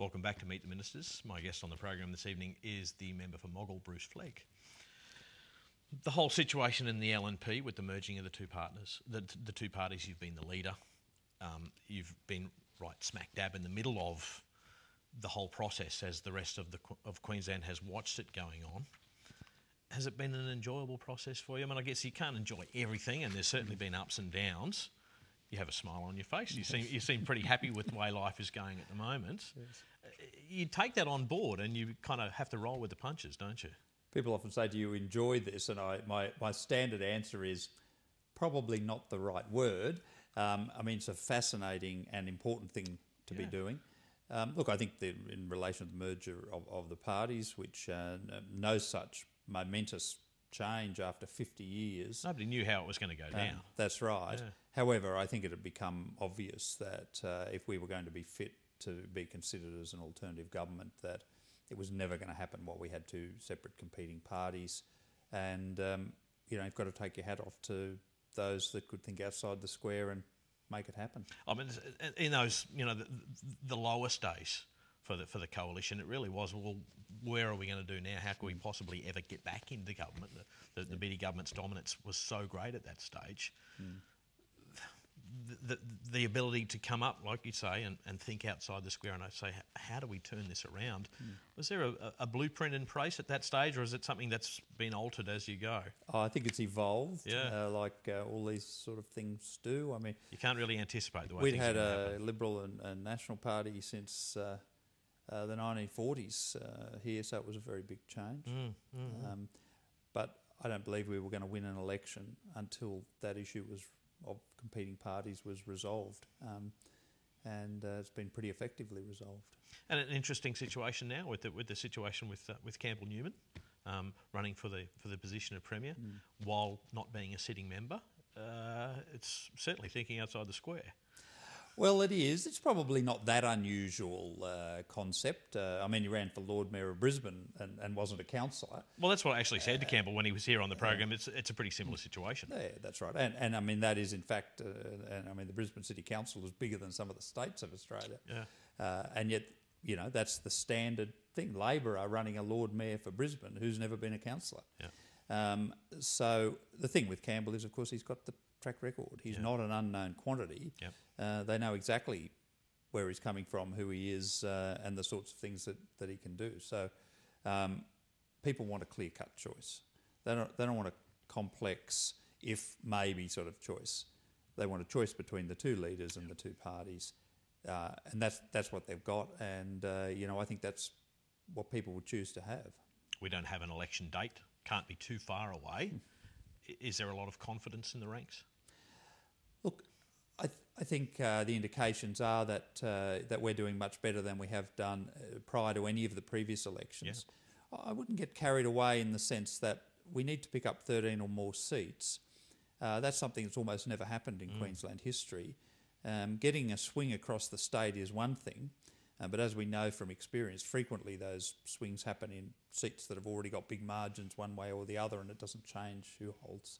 Welcome back to Meet the Ministers. My guest on the program this evening is the member for Moggill, Bruce Flegg. The whole situation in the LNP with the merging of the two partners, the, the two parties, you've been the leader. Um, you've been right smack dab in the middle of the whole process as the rest of the of Queensland has watched it going on. Has it been an enjoyable process for you? I mean, I guess you can't enjoy everything, and there's certainly been ups and downs. You have a smile on your face. You seem you seem pretty happy with the way life is going at the moment. Yes. You take that on board, and you kind of have to roll with the punches, don't you? People often say, "Do you enjoy this?" And I, my my standard answer is probably not the right word. Um, I mean, it's a fascinating and important thing to yeah. be doing. Um, look, I think in relation to the merger of, of the parties, which uh, no such momentous change after 50 years. Nobody knew how it was going to go um, down. That's right. Yeah. However, I think it had become obvious that uh, if we were going to be fit to be considered as an alternative government, that it was never going to happen while we had two separate competing parties. And, um, you know, you've got to take your hat off to those that could think outside the square and make it happen. I mean, in those, you know, the, the lowest days for the for the coalition, it really was. Well, where are we going to do now? How can we possibly ever get back into government? The, the, the Beattie government's dominance was so great at that stage. Mm the, the ability to come up, like you say, and, and think outside the square and I say, how do we turn this around? Mm. Was there a, a, blueprint in place at that stage, or is it something that's been altered as you go? Oh, I think it's evolved, yeah. Uh, like uh, all these sort of things do. I mean, you can't really anticipate the way we'd had a happen. Liberal and, and, National Party since uh, uh the 1940s uh, here, so it was a very big change. Mm, mm, um, but I don't believe we were going to win an election until that issue was of competing parties was resolved. Um, and uh, it's been pretty effectively resolved. And an interesting situation now with the, with the situation with uh, with Campbell Newman um, running for the for the position of premier mm. while not being a sitting member. Uh, it's certainly thinking outside the square. Well, it is. It's probably not that unusual uh, concept. Uh, I mean, he ran for Lord Mayor of Brisbane and, and wasn't a councillor. Well, that's what I actually said to uh, Campbell when he was here on the program. It's it's a pretty similar situation. Yeah, that's right. And and I mean that is in fact, uh, and I mean the Brisbane City Council is bigger than some of the states of Australia. Yeah. Uh, and yet, you know, that's the standard thing. Labor are running a Lord Mayor for Brisbane who's never been a councillor. Yeah. Um, so the thing with Campbell is, of course, he's got the track record. He's yeah. not an unknown quantity. Yep. Uh, they know exactly where he's coming from, who he is, uh, and the sorts of things that, that he can do. So um, people want a clear cut choice. They don't, they don't want a complex, if maybe sort of choice. They want a choice between the two leaders and the two parties. Uh, and that's, that's what they've got. And, uh, you know, I think that's what people would choose to have. We don't have an election date, can't be too far away. Is there a lot of confidence in the ranks? Look, I, th- I think uh, the indications are that uh, that we're doing much better than we have done uh, prior to any of the previous elections. Yeah. I wouldn't get carried away in the sense that we need to pick up 13 or more seats. Uh, that's something that's almost never happened in mm. Queensland history. Um, getting a swing across the state is one thing, uh, but as we know from experience, frequently those swings happen in seats that have already got big margins one way or the other, and it doesn't change who holds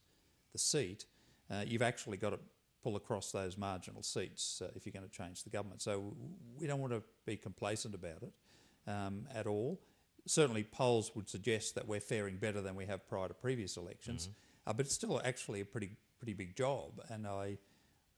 the seat. Uh, you've actually got to pull across those marginal seats uh, if you're going to change the government. So we don't want to be complacent about it um, at all. Certainly, polls would suggest that we're faring better than we have prior to previous elections, mm-hmm. uh, but it's still actually a pretty pretty big job. And I,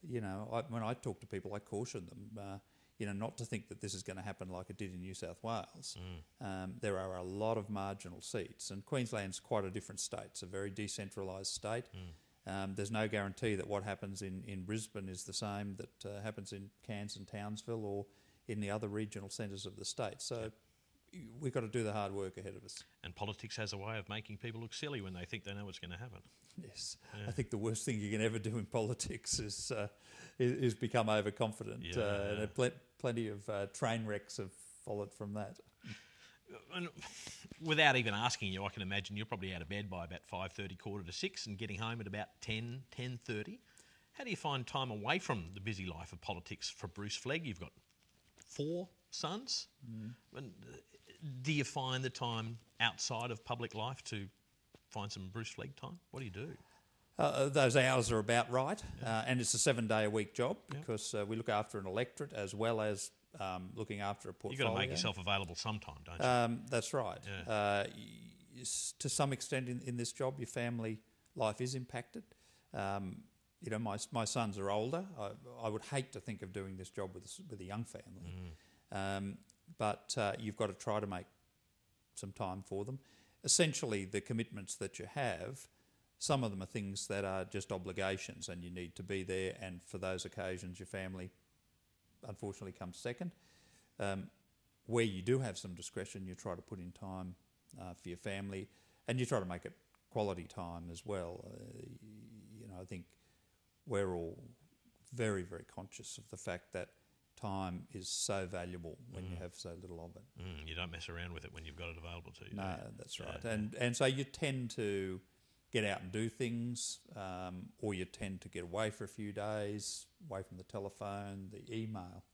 you know, I, when I talk to people, I caution them. Uh, you know, not to think that this is going to happen like it did in New South Wales. Mm. Um, there are a lot of marginal seats, and Queensland's quite a different state. It's a very decentralised state. Mm. Um, there's no guarantee that what happens in, in Brisbane is the same that uh, happens in Cairns and Townsville or in the other regional centres of the state. So we've got to do the hard work ahead of us. And politics has a way of making people look silly when they think they know what's going to happen. Yes, yeah. I think the worst thing you can ever do in politics is uh, is, is, become overconfident. Yeah. Uh, and pl- plenty of uh, train wrecks have followed from that and without even asking you, I can imagine you're probably out of bed by about 5.30, quarter to 6 and getting home at about 10, 10.30. How do you find time away from the busy life of politics for Bruce Flegg? You've got four sons. Mm. Uh, do you find the time outside of public life to find some Bruce Flegg time? What do you do? Uh, uh those hours are about right, yeah. uh, and it's a seven day a week job because uh, we look after an electorate as well as um, looking after a portfolio. You've got to make yourself available sometime, don't you? Um, that's right. Yeah. Uh, to some extent, in, in this job, your family life is impacted. Um, you know, my my sons are older. I, I would hate to think of doing this job with with a young family, um, but uh, you've got to try to make some time for them. Essentially, the commitments that you have, some of them are things that are just obligations, and you need to be there. And for those occasions, your family, unfortunately, comes second. Um, where you do have some discretion, you try to put in time uh, for your family, and you try to make it quality time as well. Uh, you know, I think we're all very, very conscious of the fact that time is so valuable when you have so little of it. Mm, you don't mess around with it when you've got it available to you. No, that's right. yeah. And and so you tend to get out and do things, um, or you tend to get away for a few days, away from the telephone, the email.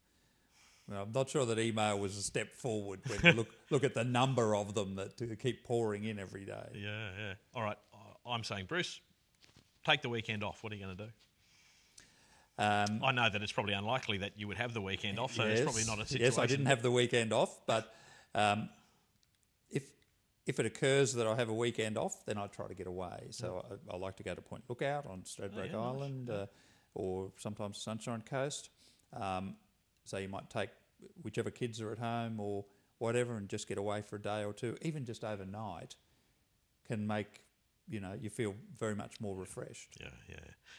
Well, I'm not sure that email was a step forward when you look look at the number of them that keep pouring in every day. Yeah, yeah. All right. I'm saying, Bruce, take the weekend off. What are you going to do? Um, I know that it's probably unlikely that you would have the weekend off, so it's probably not a situation. Yes, I didn't have the weekend off, but um, if if it occurs that I have a weekend off, then I try to get away. So I, I like to go to Point Lookout on Stradbroke Oh, yeah, nice. Island, uh, or sometimes Sunshine Coast. Um, so you might take whichever kids are at home or whatever, and just get away for a day or two, even just overnight, can make you know you feel very much more refreshed. Yeah, yeah.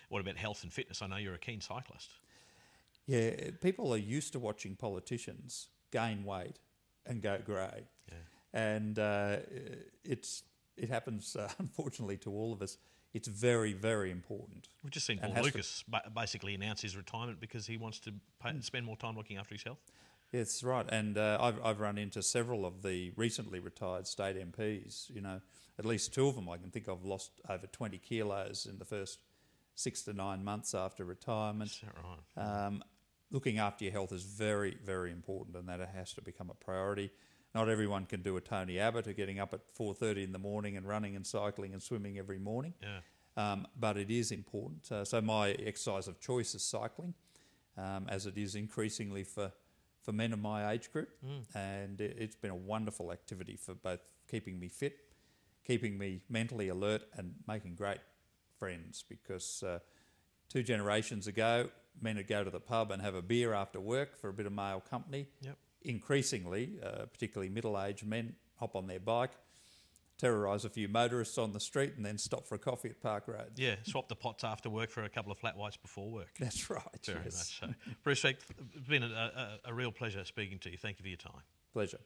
What about health and fitness? I know you're a keen cyclist. Yeah, people are used to watching politicians gain weight and go grey. And uh, it's it happens uh, unfortunately to all of us. It's very very important. We've just seen Paul has to- Lucas basically announce his retirement because he wants to pay, spend more time looking after his health. Yes, right. And uh, I've I've run into several of the recently retired state MPs. You know, at least two of them I can think of lost over twenty kilos in the first six to nine months after retirement. Is that right? Um, looking after your health is very, very important, and that it has to become a priority. Not everyone can do a Tony Abbott of getting up at four thirty in the morning and running and cycling and swimming every morning, Yeah. um, but it is important. Uh, so my exercise of choice is cycling, um, as it is increasingly for for men of my age group, and it, it's been a wonderful activity for both keeping me fit, keeping me mentally alert, and making great friends because. Uh, two generations ago, men would go to the pub and have a beer after work for a bit of male company. Yep. Increasingly, uh, particularly middle-aged men, hop on their bike, terrorise a few motorists on the street, and then stop for a coffee at Park Road. Yeah. Swap the pots after work for a couple of flat whites before work. That's right. Very yes. much so. Bruce, it's been a, a, a real pleasure speaking to you. Thank you for your time. Pleasure.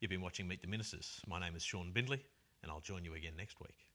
You've been watching Meet the Ministers. My name is Shaun Bindley, and I'll join you again next week.